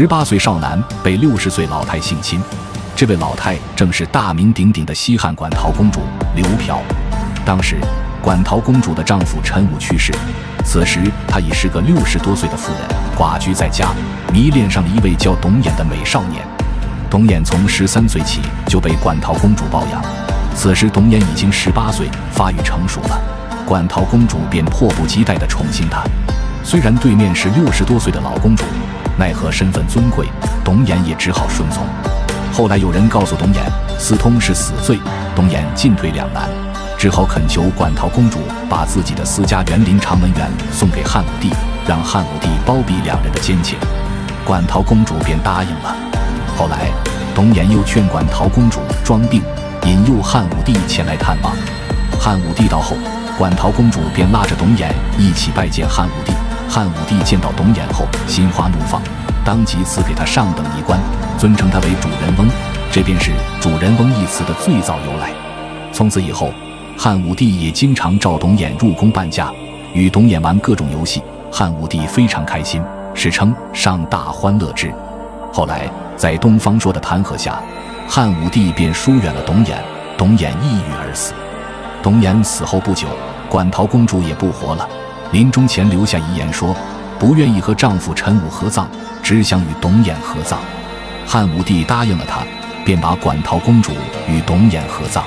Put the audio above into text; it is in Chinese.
十八岁少男被六十岁老太性侵，这位老太正是大名鼎鼎的西汉馆陶公主刘嫖。当时，馆陶公主的丈夫陈武去世，此时她已是个六十多岁的妇人，寡居在家，迷恋上了一位叫董衍的美少年。董衍从十三岁起就被馆陶公主抱养，此时董衍已经十八岁，发育成熟了，馆陶公主便迫不及待地宠幸他。虽然对面是六十多岁的老公主，奈何身份尊贵，董衍也只好顺从。后来有人告诉董衍，私通是死罪，董衍进退两难，只好恳求馆陶公主把自己的私家园林长门园送给汉武帝，让汉武帝包庇两人的奸情。馆陶公主便答应了。后来，董衍又劝馆陶公主装病，引诱汉武帝前来探望。汉武帝到后，馆陶公主便拉着董衍一起拜见汉武帝。汉武帝见到董衍后，心花怒放，当即赐给他上等衣冠，尊称他为主人翁。这便是“主人翁”一词的最早由来。从此以后，汉武帝也经常召董衍入宫伴驾，与董衍玩各种游戏。汉武帝非常开心，史称“上大欢乐之”。后来，在东方朔的弹劾下，汉武帝便疏远了董衍，董衍抑郁而死。董衍死后不久，馆陶公主也不活了。临终前留下遗言说：“不愿意和丈夫陈武合葬，只想与董衍合葬。”汉武帝答应了他，便把馆陶公主与董衍合葬。